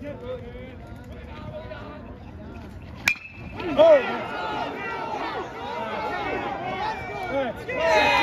Oh! Yeah.